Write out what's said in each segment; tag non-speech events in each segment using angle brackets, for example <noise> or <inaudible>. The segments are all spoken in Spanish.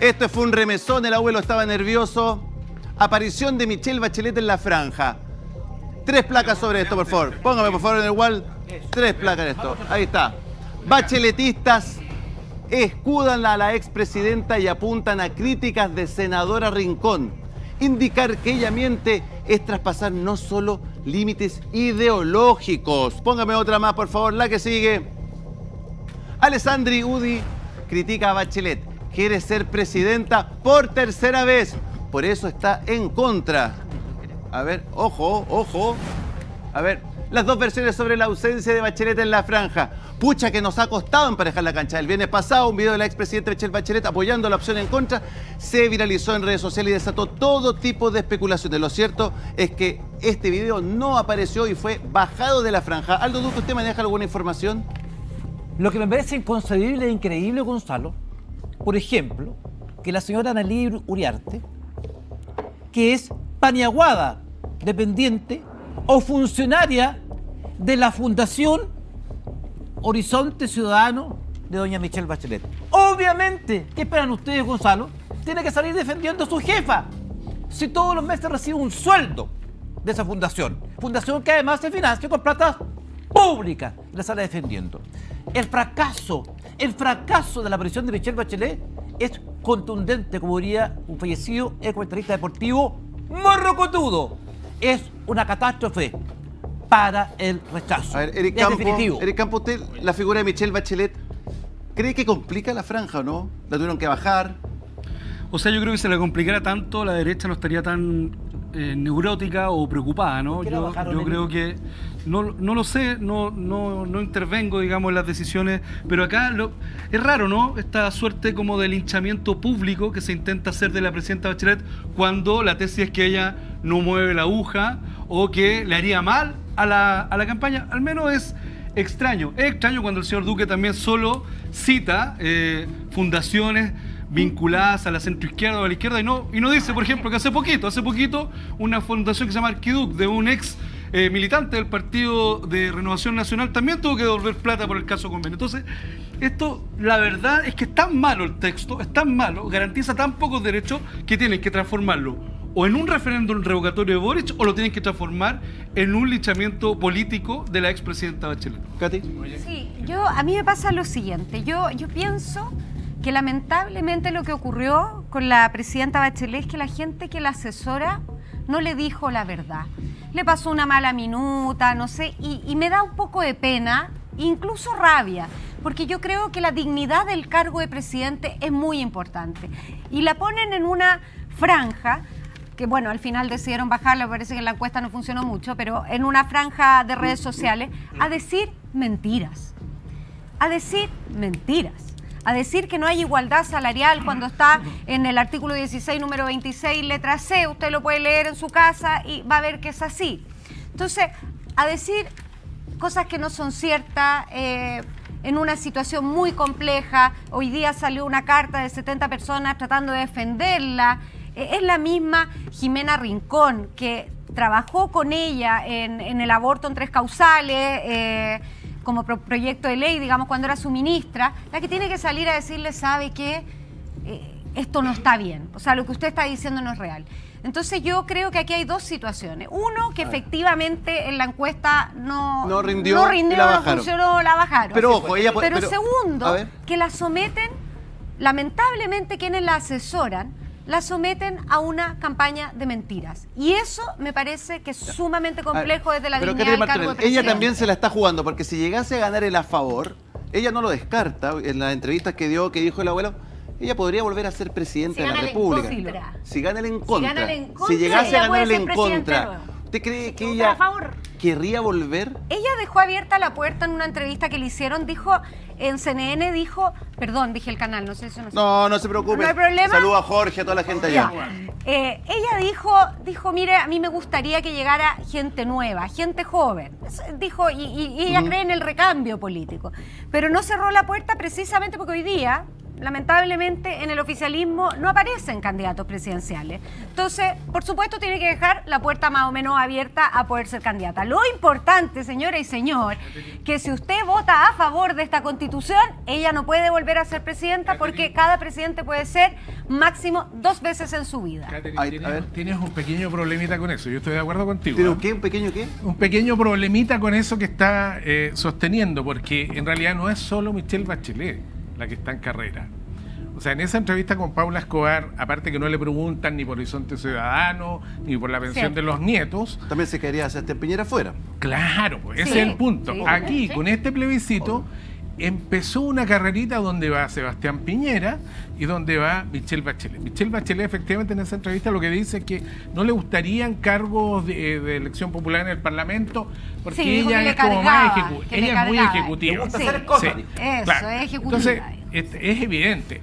Esto fue un remesón, el abuelo estaba nervioso. Aparición de Michelle Bachelet en la franja. Tres placas sobre esto, por favor. Póngame, por favor, en el wall. Tres placas en esto. Ahí está. Bacheletistas escudan a la expresidenta y apuntan a críticas de senadora Rincón. Indicar que ella miente es traspasar no solo límites ideológicos. Póngame otra más, por favor, la que sigue. Alessandri Udi critica a Bachelet. Quiere ser presidenta por tercera vez. Por eso está en contra. A ver, ojo, ojo. A ver, las dos versiones sobre la ausencia de Bachelet en la franja. Pucha que nos ha costado emparejar la cancha. El viernes pasado, un video de la expresidenta Michelle Bachelet apoyando la opción en contra se viralizó en redes sociales y desató todo tipo de especulaciones. Lo cierto es que este video no apareció y fue bajado de la franja. Aldo Duque, ¿usted maneja alguna información? Lo que me parece inconcebible e increíble, Gonzalo, por ejemplo, que la señora Analí Uriarte, que es paniaguada, dependiente o funcionaria de la Fundación Horizonte Ciudadano de doña Michelle Bachelet. Obviamente, ¿qué esperan ustedes, Gonzalo? Tiene que salir defendiendo a su jefa. Si todos los meses recibe un sueldo de esa fundación, fundación que además se financia con plata pública, la sale defendiendo. El fracaso, el fracaso de la aparición de Michelle Bachelet es contundente, como diría un fallecido ecuatorialista deportivo, morrocotudo. Es una catástrofe para el rechazo. A ver, Eric es Campo, definitivo. Eric Campo, usted, la figura de Michelle Bachelet, ¿cree que complica la franja o no? ¿La tuvieron que bajar? O sea, yo creo que se le complicara tanto, la derecha no estaría tan eh, neurótica o preocupada, ¿no? ¿Por qué la Yo, creo que no, no lo sé, no, no, no intervengo, digamos, en las decisiones, pero acá lo, es raro, ¿no? Esta suerte como de linchamiento público que se intenta hacer de la presidenta Bachelet cuando la tesis es que ella no mueve la aguja o que le haría mal a la, a la campaña. Al menos es extraño. Es extraño cuando el señor Duque también solo cita eh, fundaciones vinculadas a la centroizquierda o a la izquierda y no, y no dice, por ejemplo, que hace poquito, hace poquito, una fundación que se llama Arquiduc, de un ex eh, militante del Partido de Renovación Nacional, también tuvo que devolver plata por el caso convenio. Entonces, esto, la verdad es que es tan malo el texto, es tan malo, garantiza tan pocos derechos que tienen que transformarlo o en un referéndum revocatorio de Boric o lo tienen que transformar en un linchamiento político de la expresidenta Bachelet. Katy. Sí, yo, a mí me pasa lo siguiente. Yo, yo pienso que lamentablemente lo que ocurrió con la presidenta Bachelet es que la gente que la asesora no le dijo la verdad. Le pasó una mala minuta, no sé, y, me da un poco de pena, incluso rabia, porque yo creo que la dignidad del cargo de presidente es muy importante. Y la ponen en una franja que bueno, al final decidieron bajarla, parece que la encuesta no funcionó mucho, pero en una franja de redes sociales, a decir mentiras. A decir mentiras. A decir que no hay igualdad salarial cuando está en el artículo 16, número 26, letra C. Usted lo puede leer en su casa y va a ver que es así. Entonces, a decir cosas que no son ciertas, eh, en una situación muy compleja. Hoy día salió una carta de 70 personas tratando de defenderla. Eh, es la misma Jimena Rincón, que trabajó con ella en, el aborto en tres causales. eh, como pro- proyecto de ley, digamos, cuando era su ministra, la que tiene que salir a decirle, ¿sabe qué? Eh, esto no está bien. O sea, lo que usted está diciendo no es real. Entonces yo creo que aquí hay dos situaciones. Uno, que efectivamente en la encuesta no, No rindió no, rindió, la no funcionó, la bajaron. Pero ojo, ella puede- Pero, pero- segundo, que la someten, lamentablemente quienes la asesoran, la someten a una campaña de mentiras. Y eso me parece que es sumamente complejo desde la Pero dignidad Katy del cargo de Martorell, ella también se la está jugando, porque si llegase a ganar el a favor, ella no lo descarta. En las entrevistas que dio, que dijo el abuelo, ella podría volver a ser presidenta Si de la gana el en República. contra. Si gana el en contra. gana el en Si contra, llegase ella a ganar el en contra. ¿usted cree que ella querría volver? Ella dejó abierta la puerta en una entrevista que le hicieron, dijo, en CNN dijo, perdón, dije el canal, no sé si no sé. No, no se preocupe. ¿No hay problema? Saluda a Jorge, a toda la gente allá. Eh, ella dijo, dijo, mire, a mí me gustaría que llegara gente nueva, gente joven. Dijo, y, y- y ella cree en el recambio político. Pero no cerró la puerta precisamente porque hoy día lamentablemente en el oficialismo no aparecen candidatos presidenciales. Entonces, por supuesto, tiene que dejar la puerta más o menos abierta a poder ser candidata. Lo importante, señora y señor, que si usted vota a favor de esta constitución, ella no puede volver a ser presidenta porque cada presidente puede ser máximo dos veces en su vida. Catherine, Ay, tienes, a ver. tienes un pequeño problemita con eso. Yo estoy de acuerdo contigo. ¿Tiene ¿eh? un qué? ¿Un pequeño qué? un pequeño problemita con eso que está eh, sosteniendo, porque en realidad no es solo Michelle Bachelet la que está en carrera. O sea, en esa entrevista con Paula Escobar, aparte que no le preguntan ni por Horizonte Ciudadano, ni por la pensión Sí. de los nietos, También se quería hacer este Piñera fuera. claro, pues, ese es el punto. sí. Aquí, Sí. con este plebiscito, empezó una carrerita donde va Sebastián Piñera y donde va Michelle Bachelet. Michelle Bachelet efectivamente en esa entrevista lo que dice es que no le gustarían cargos de, de elección popular en el Parlamento porque Sí, ella es como más cargaba, ejecu- que le ella es muy ejecutiva. Le gusta Sí. hacer cosas. Sí, Eso, es ejecutiva. Entonces, es, es evidente.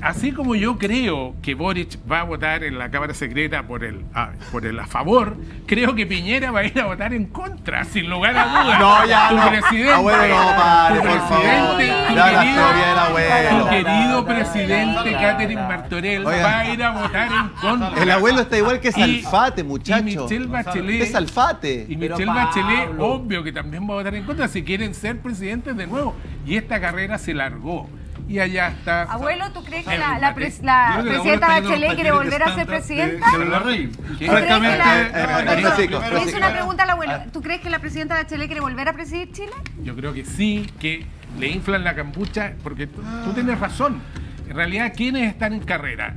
Así como yo creo que Boric va a votar en la Cámara Secreta por el, a, por el a favor, creo que Piñera va a ir a votar en contra, sin lugar a dudas. No, ya tu no. presidente, Abuelo, no, pare, tu por presidente, favor. tu Ya la querido- teoría del abuelo. tu querido presidente Catherine Martorell Oiga. va a ir a votar en contra. El abuelo está igual que Y- Salfate, Y muchacho. Michelle Bachelet. Es Salfate. Y Pero Michelle Bachelet, Pablo. obvio que también va a votar en contra si quieren ser presidentes de nuevo. Y esta carrera se largó. Y allá está. Abuelo, ¿tú crees que la, la, pres- la Yo creo que la presidenta Bachelet quiere volver a ser presidenta? General Larraín. ¿Tú crees que Francamente, la- Eh, eh, le hice Francisco. una pregunta al abuelo. ¿Tú crees que la presidenta Bachelet quiere volver a presidir Chile? Yo creo que sí, que le inflan la cambucha, porque tú, tú tienes razón. En realidad, ¿quiénes están en carrera?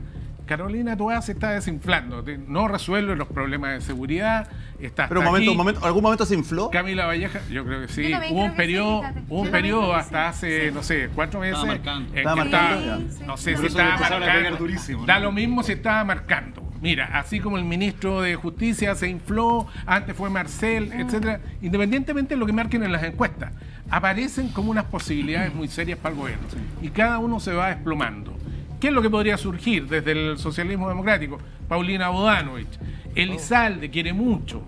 Carolina Toá se está desinflando, no resuelve los problemas de seguridad. Está Pero un momento, un momento, ¿algún momento se infló? Camila Valleja, yo creo que sí. Hubo un sí, periodo, Yo un periodo hasta sí. hace, no sé, cuatro meses. marcando. en que Estaba marcando, no sé si estaba marcando. durísimo, Da ¿no? lo mismo si estaba marcando. Mira, así como el ministro de Justicia se infló, antes fue Marcel, etcétera, independientemente de lo que marquen en las encuestas, aparecen como unas posibilidades muy serias para el gobierno. Y cada uno se va desplomando. ¿Qué es lo que podría surgir desde el socialismo democrático? Paulina Bodanovich, Elizalde quiere mucho,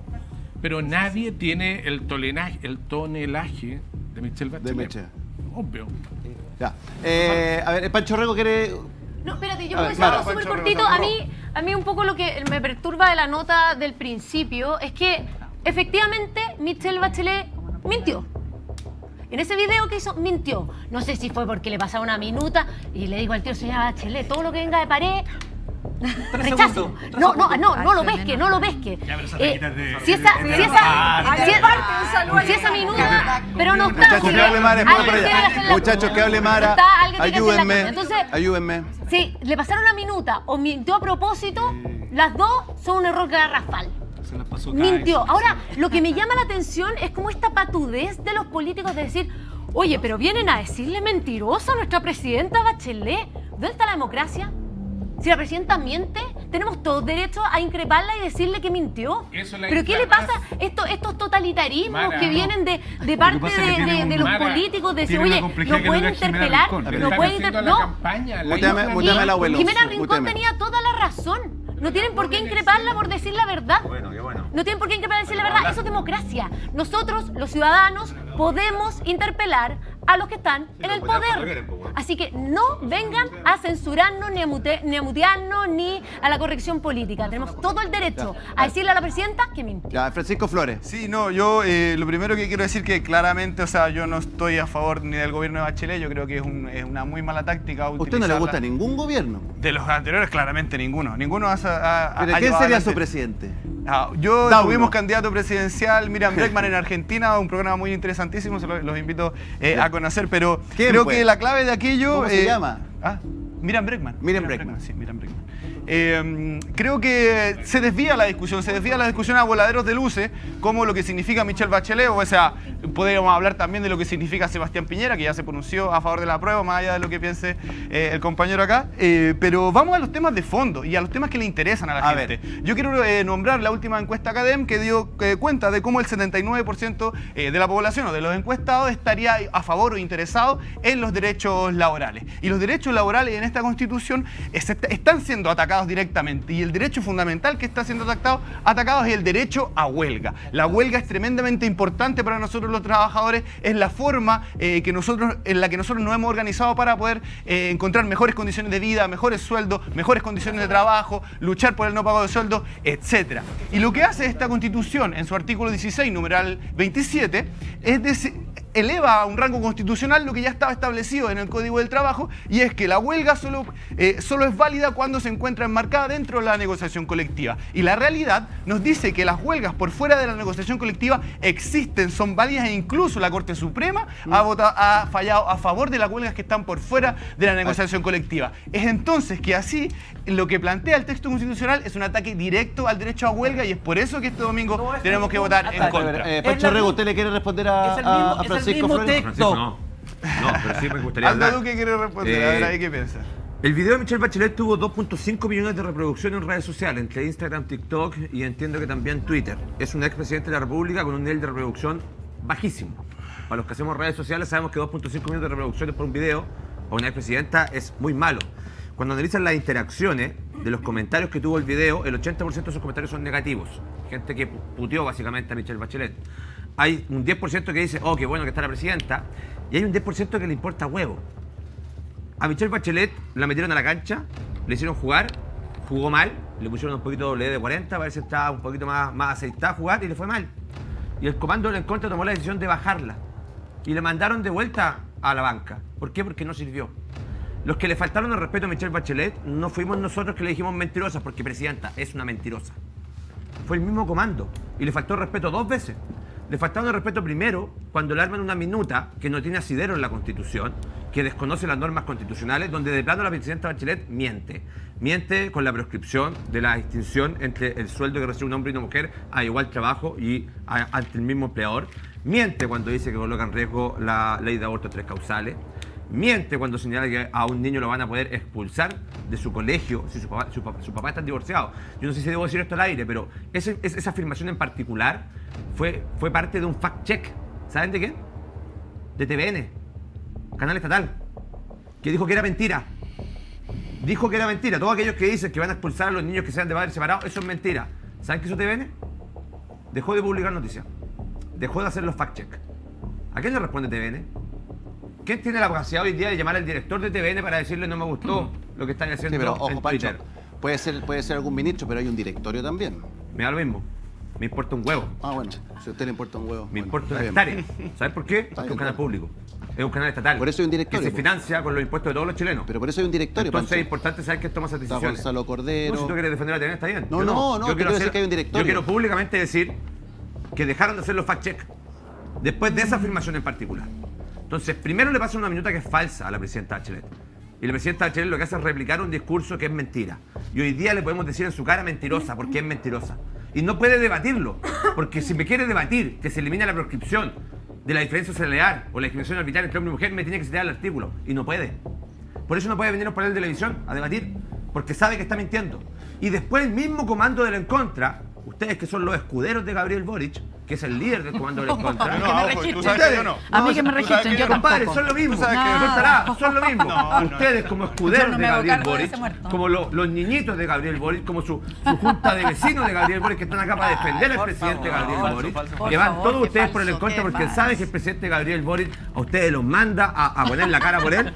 pero nadie tiene el, tolenaje, el tonelaje de Michelle Bachelet. Michelle. Obvio. Ya. Eh, a ver, Pancho Rego quiere. No, espérate, yo decir claro, algo súper cortito. A mí, a mí un poco lo que me perturba de la nota del principio es que efectivamente Michelle Bachelet mintió. En ese video que hizo, mintió. No sé si fue porque le pasaron una minuta y le digo al tío, señora Bachelet, todo lo que venga de pared, rechazo. segundos, tres No, no, no, no lo pesque, no lo pesque. Eh, si esa, si esa, si esa, si esa minuta, pero no está. Muchachos, que hable Mara, Muchachos, que hable Ayúdenme. Entonces, Ayúdenme. si le pasaron una minuta o mintió a propósito, las dos son un error garrafal. Mintió. Ahora, lo que me llama la atención es como esta patudez de los políticos de decir, oye, pero vienen a decirle mentirosa a nuestra presidenta Bachelet. ¿Dónde está la democracia? Si la presidenta miente, tenemos todo derecho a increparla y decirle que mintió. Eso la Pero ¿qué le pasa? Esto, estos totalitarismos Mara, que vienen de, de parte de, los Mara, políticos, de decir, oye, no pueden interpelar, no pueden interpelar. la No, campaña. la. Jimena Rincón tenía toda la razón. No tienen por qué increparla por decir la verdad. No tienen por qué por decir la verdad. Eso es democracia. Nosotros, los ciudadanos, podemos interpelar a los que están en el poder. Así que no vengan a censurarnos, ni a, mute- ni a mutearnos, ni a la corrección política. Tenemos todo el derecho a decirle a la presidenta que mintió. Ya, Francisco Flores. Sí, no, yo eh, lo primero que quiero decir que claramente, o sea, yo no estoy a favor ni del gobierno de Bachelet, yo creo que es, un- es una muy mala táctica. ¿Usted no le gusta ningún gobierno? De los anteriores, claramente ninguno. Ninguno ha, ha- ha- ¿Pero ha quién sería su presidente? Ah, yo tuvimos candidato presidencial Miriam <laughs> Bregman en Argentina, un programa muy interesantísimo, se lo- los invito eh, a conocer, pero ¿Quién, creo pues? que la clave de aquello... ¿Cómo se eh, llama? Ah, Miriam Bregman. Miriam Bregman. Sí, Miriam Bregman. Eh, creo que se desvía la discusión, se desvía la discusión a voladeros de luces, como lo que significa Michelle Bachelet, o sea, podríamos hablar también de lo que significa Sebastián Piñera, que ya se pronunció a favor de la prueba, más allá de lo que piense eh, el compañero acá. Eh, pero vamos a los temas de fondo y a los temas que le interesan a la A gente. Yo quiero eh, nombrar la última encuesta Academ que dio cuenta de cómo el 79% eh, de la población o de los encuestados estaría a favor o interesado en los derechos laborales. Y los derechos laborales en esta constitución es- están siendo atacados directamente y el derecho fundamental que está siendo atacado, atacado es el derecho a huelga. La huelga es tremendamente importante para nosotros los trabajadores, es la forma eh, que nosotros, en la que nosotros nos hemos organizado para poder eh, encontrar mejores condiciones de vida, mejores sueldos, mejores condiciones de trabajo, luchar por el no pago de sueldo, etc. Y lo que hace esta constitución en su artículo 16, numeral 27, es deci- eleva a un rango constitucional lo que ya estaba establecido en el Código del Trabajo y es que la huelga solo, eh, solo es válida cuando se encuentra enmarcada dentro de la negociación colectiva. Y la realidad nos dice que las huelgas por fuera de la negociación colectiva existen, son válidas e incluso la Corte Suprema ha, votado, ha fallado a favor de las huelgas que están por fuera de la negociación colectiva. Es entonces que así lo que plantea el texto constitucional es un ataque directo al derecho a huelga y es por eso que este domingo No es tenemos que votar en contra. Eh, la- Rego, ¿usted le quiere responder a, Es el mismo- a es el Francisco mismo Flores? texto. Francisco, no. No, pero sí me gustaría Aldo hablar. Duque quiere responder, a ver Eh, ahí qué piensa. El video de Michelle Bachelet tuvo 2.5 millones de reproducciones en redes sociales, entre Instagram, TikTok y entiendo que también Twitter. Es un expresidente de la República con un nivel de reproducción bajísimo. Para los que hacemos redes sociales sabemos que 2.5 millones de reproducciones por un video para una expresidenta es muy malo. Cuando analizan las interacciones de los comentarios que tuvo el video, el 80% de esos comentarios son negativos. Gente que puteó básicamente a Michelle Bachelet. Hay un 10% que dice, oh, qué bueno que está la presidenta, y hay un 10% que le importa huevo. A Michelle Bachelet la metieron a la cancha, le hicieron jugar, jugó mal, le pusieron un poquito doble de 40 para ver si estaba un poquito más, aceitada a jugar y le fue mal. Y el comando de la en contra tomó la decisión de bajarla. Y le mandaron de vuelta a la banca. ¿Por qué? Porque no sirvió. Los que le faltaron el respeto a Michelle Bachelet no fuimos nosotros que le dijimos mentirosa, porque presidenta es una mentirosa. Fue el mismo comando. Y le faltó respeto dos veces. Le faltaron el respeto primero cuando le arman una minuta que no tiene asidero en la Constitución, que desconoce las normas constitucionales, donde de plano la presidenta Bachelet miente. Miente con la prescripción de la distinción entre el sueldo que recibe un hombre y una mujer a igual trabajo y ante el mismo empleador. Miente cuando dice que coloca en riesgo la ley de aborto tres causales. Miente cuando señala que a un niño lo van a poder expulsar de su colegio si su papá, está divorciado. Yo no sé si debo decir esto al aire, pero esa afirmación en particular fue, fue parte de un fact-check. ¿Saben de qué? De TVN, canal estatal, que dijo que era mentira. Dijo que era mentira. Todos aquellos que dicen que van a expulsar a los niños que sean de padres separados, eso es mentira. ¿Saben qué hizo TVN? Dejó de publicar noticias. Dejó de hacer los fact-check. ¿A quién le responde TVN? ¿Quién tiene la capacidad hoy día de llamar al director de TVN para decirle no me gustó lo que están haciendo Sí, pero en ojo, Pancho. Twitter? Puede ser, puede ser algún ministro, pero hay un directorio también. Me da lo mismo. Me importa un huevo. Ah, bueno, si a usted le importa un huevo. Me bueno, importa una hectárea. ¿Sabes por qué? Porque es un canal público. Es un canal estatal. Por eso hay un directorio, Que se financia con los impuestos de todos los chilenos. Pero por eso hay un directorio, Entonces Pancho. es importante saber quién toma esas Está decisiones. Gonzalo Cordero. No, si tú quieres defender a TVN está bien. No, Yo no, no, te quiero decir que hay un directorio. Yo quiero públicamente decir que dejaron de hacer los fact-check después de esa afirmación en particular. Entonces, primero le pasa una minuta que es falsa a la presidenta Bachelet. Y la presidenta Bachelet lo que hace es replicar un discurso que es mentira. Y hoy día le podemos decir en su cara mentirosa, porque es mentirosa. Y no puede debatirlo, porque si me quiere debatir que se elimine la proscripción de la diferencia salarial o la discriminación arbitral entre hombre y mujer, me tiene que citar el artículo. Y no puede. Por eso no puede venir a un panel de televisión a debatir, porque sabe que está mintiendo. Y después el mismo comando del en contra, ustedes que son los escuderos de Gabriel Boric, que es el líder del comando del <laughs> contra. No, que me ojo, registren. tú sabes que yo no. A mí No, que me registren, que yo no. Compadre, son lo mismo. Tú sabes que- No estará, son lo mismo. <laughs> No, no. Ustedes como escuderos no de Gabriel Boric, como lo- los niñitos de Gabriel Boric, como su, su junta de vecinos de Gabriel Boric que están acá para defender al presidente favor, Gabriel falso, Boric, falso, que van favor, todos ustedes por el falso, en contra qué porque saben que el presidente Gabriel Boric a ustedes los manda a, a poner la cara por él.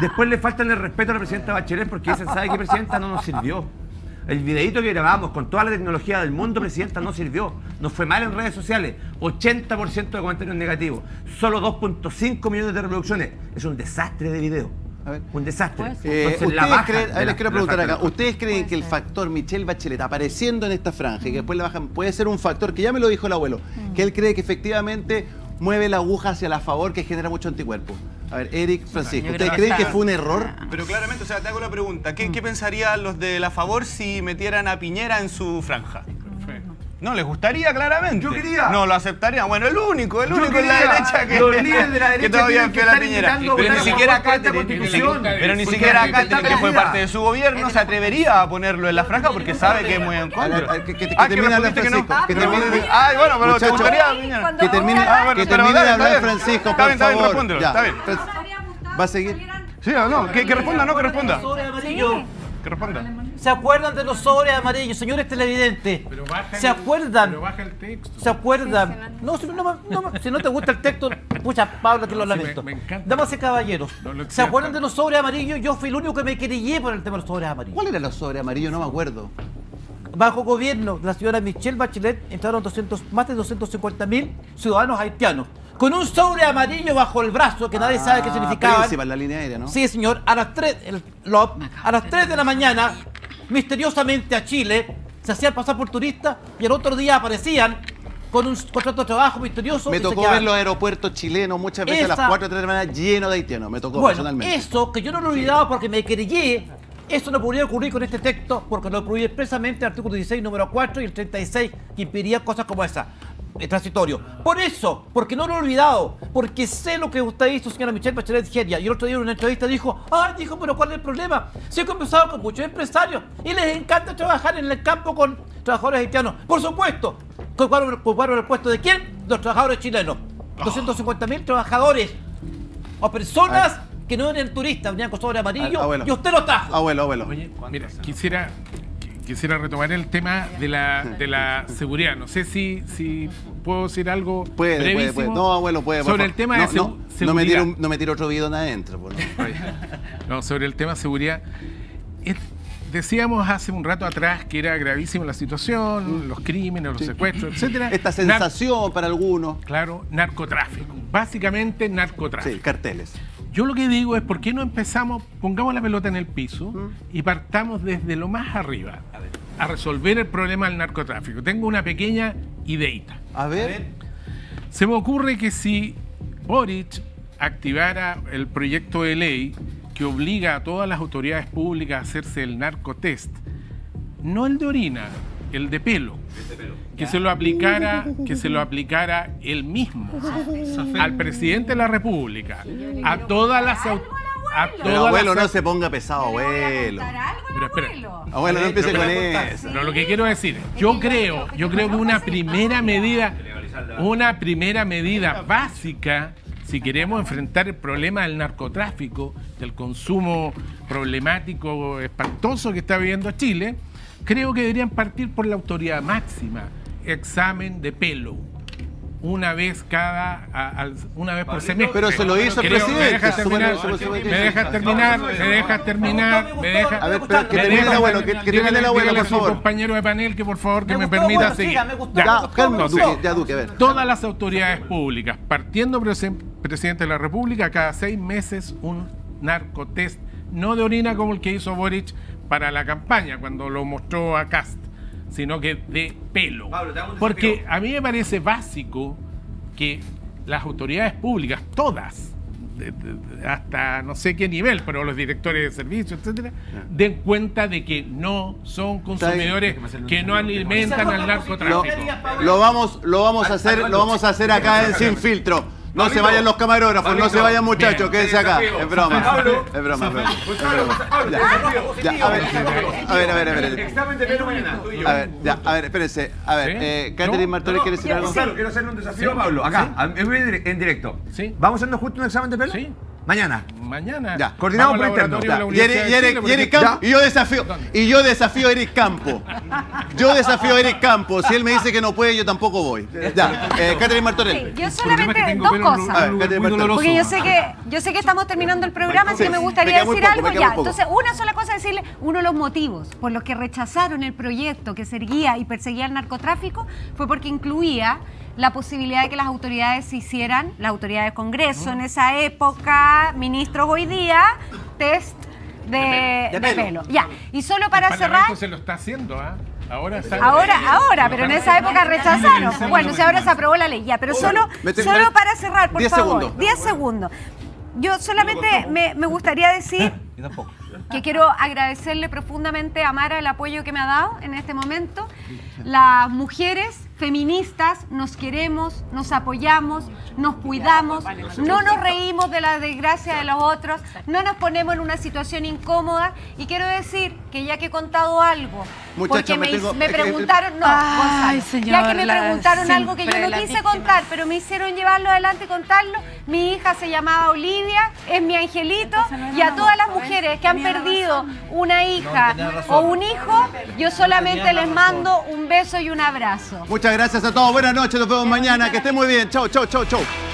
Después le faltan el respeto a la presidenta Bachelet porque dicen, ¿sabe qué presidenta no nos sirvió? El videito que grabamos con toda la tecnología del mundo, presidenta, no sirvió. Nos fue mal en redes sociales. 80% de comentarios negativos. Solo 2.5 millones de reproducciones. Es un desastre de video. A ver. Un desastre. Eh, Entonces, la ¿ustedes baja creen- de a ver, les quiero preguntar acá, de- ¿ustedes creen que el factor Michelle Bachelet apareciendo en esta franja y que después la bajan puede ser un factor que ya me lo dijo el abuelo, que él cree que efectivamente mueve la aguja hacia la favor que genera mucho anticuerpo? A ver, Eric, Francisco, ¿ustedes creo creen que que fue un error? Pero claramente, o sea, te hago la pregunta. ¿Qué, qué pensarían los de la favor si metieran a Piñera en su franja? No, les gustaría claramente. Yo quería. No, lo aceptarían. Bueno, el único, el único en la derecha que, Los líderes de la que derecha todavía que fiel a estar Piñera. Pero ni siquiera favor constitución. pero ni siquiera la que fue parte de su gobierno, se atrevería a ponerlo en la franja porque sabe que es muy en contra. a ver, que- que- que Ah, termine de que. Francisco, que Ah, Ay, bueno, pero ¿te gustaría Que termine, Ah, que de hablar. Francisco, Está por bien, está bien, favor. respóndelo, Ya. está bien. ¿Va a seguir? Sí o no, que, que responda, no, que responda. Que responda. ¿Se acuerdan de los sobres amarillos, señores televidentes? Pero baja ¿Se el- acuerdan? Pero baja el texto. ¿Se acuerdan? No, si no, no, no, si no te gusta el texto, pucha, Pablo, que lo lamento. me- me encanta. Damas y caballeros, ¿se acuerdan de los sobres amarillos? Yo fui el único que me querellé por el tema de los sobres amarillos. ¿Cuál era los sobre amarillo? No me acuerdo. Bajo gobierno de la señora Michelle Bachelet entraron 200, más de 250 mil ciudadanos haitianos con un sobre amarillo bajo el brazo que nadie sabe qué Ah, significaba. Principal, la línea aérea, ¿no? Sí, señor, a las 3, el, lo- a las 3 de la mañana, misteriosamente a Chile, se hacían pasar por turistas y el otro día aparecían con un contrato de trabajo misterioso. Me tocó ver los aeropuertos chilenos muchas veces a las 4 o 3 de la mañana llenos de haitianos. Me tocó Bueno, personalmente. eso que yo no lo he olvidado porque me querellé, eso no podría ocurrir con este texto porque lo prohíbe expresamente el artículo 16, número 4 y el 36, que impediría cosas como esa. Eh, transitorio. Por eso, porque no lo he olvidado, porque sé lo que usted hizo, señora Michelle Bachelet Geria, y el otro día en una entrevista dijo, ah, dijo, pero ¿cuál es el problema? Si he conversado con muchos empresarios y les encanta trabajar en el campo con trabajadores haitianos. Por supuesto, ¿ocuparon, el puesto de quién? Los trabajadores chilenos. 250 mil trabajadores o personas que no eran turistas, venían con sobre amarillo Ah, abuelo. y usted lo trajo. Abuelo, abuelo. Oye, mira, quisiera, qui- quisiera retomar el tema de la, de la <laughs> seguridad. No sé si, si puedo decir algo Puede, puede, brevísimo puede. No, abuelo, puede. por Sobre el tema no, de no, no me seguridad. un- no me tire otro bidón adentro. por. No, sobre el tema de seguridad. Decíamos hace un rato atrás que era gravísima la situación, los crímenes, los secuestros, etcétera. Esta Nar- sensación para algunos. claro, narcotráfico. Básicamente narcotráfico. Sí, carteles. Yo lo que digo es, ¿por qué no empezamos, pongamos la pelota en el piso y partamos desde lo más arriba a resolver el problema del narcotráfico? Tengo una pequeña ideita. A ver. Se me ocurre que si Boric activara el proyecto de ley que obliga a todas las autoridades públicas a hacerse el narcotest, no el de orina, el de pelo, que se lo aplicara, que se lo aplicara él mismo al presidente de la República, a todas las a Pero todas abuelo, las no se ponga pesado, ¿Le voy a abuelo. Pero espera. abuelo? No empiece con eso. Pero lo que quiero decir, yo creo, yo creo que una primera medida, una primera medida básica, si queremos enfrentar el problema del narcotráfico, del consumo problemático, espantoso que está viviendo Chile, creo que deberían partir por la autoridad máxima, examen de pelo. Una vez cada, a- una vez por semestre. Pero se lo hizo el presidente, ¿Me dejas terminar? ¿Me dejas terminar? ¿Me dejas terminar? ¿Me dejas A ver, pero que termine el abuelo, que, termine el abuelo, por favor. compañero de panel que por favor que Me permita seguir. Ya. calma, Duque, a ver. Todas las autoridades públicas, partiendo presidente de la República, cada seis meses un narcotest, no de orina como el que hizo Boric para la campaña, cuando lo mostró a Cast, sino que de pelo. Pablo, te hago un Porque a mí me parece básico que las autoridades públicas, todas, de- de- de- hasta no sé qué nivel, pero los directores de servicios, etcétera, den cuenta de que no son consumidores que no alimentan al Lo, narcotráfico. lo vamos, lo vamos a hacer, lo vamos a hacer acá en Sin Filtro. No se vayan los camarógrafos, no se vayan muchachos, quédense acá. Es broma, es broma, es. Ya, a ver, a ver, a ver, a ver. Examen de pelo mañana, tú y yo. A ver, ya, a ver, espérense. A ver, eh, Catherine Martorell quiere decir algo. Gonzalo, quiero hacerle un desafío a Pablo. Acá, en dire- en directo. Sí. ¿Vamos haciendo justo un examen de pelo? Sí. Mañana. Mañana. Ya. Coordinamos por interno. Y Eric, y Universidad de Eric- Chile, y Eric porque- Campo, y yo desafío, y yo desafío a Eric Campo. Yo desafío a Eric Campo. Si él me dice que no puede, yo tampoco voy. Ya, eh, Catherine Sí, Martorell. yo es que solamente dos cosas. Ver, Catherine. Porque yo sé que yo sé que estamos terminando el programa, así que me gustaría me decir poco, algo ya. Entonces, una sola cosa es decirle, uno de los motivos por los que rechazaron el proyecto que seguía y perseguía el narcotráfico fue porque incluía la posibilidad de que las autoridades se hicieran, las autoridades del Congreso en esa época, ministros hoy día, test de, de pelo. Ya. Y solo para El cerrar, se lo está haciendo, ¿ah? Ahora Ahora, ahora, pero en esa época rechazaron. Bueno, si ahora se aprobó la ley, ya, pero solo, solo para cerrar, por diez favor. segundos. 10 segundos. Yo solamente me, me gustaría decir <laughs> que quiero agradecerle profundamente a Mara el apoyo que me ha dado en este momento. Las mujeres feministas nos queremos, nos apoyamos, nos cuidamos, no nos reímos de la desgracia de los otros, no nos ponemos en una situación incómoda. Y quiero decir que ya que he contado algo porque me me, tengo- me es que- preguntaron, no, Ay, Gonzalo, señor, ya que me preguntaron algo que yo no quise contar, pero me hicieron llevarlo adelante y contarlo. Mi hija se llamaba Olivia, es mi angelito, y a todas las mujeres que han perdido una hija o un hijo, yo solamente les mando un beso y un abrazo. Muchas gracias a todos. Buenas noches. Nos vemos mañana. Que estén muy bien. Chau, chau, chau, chau.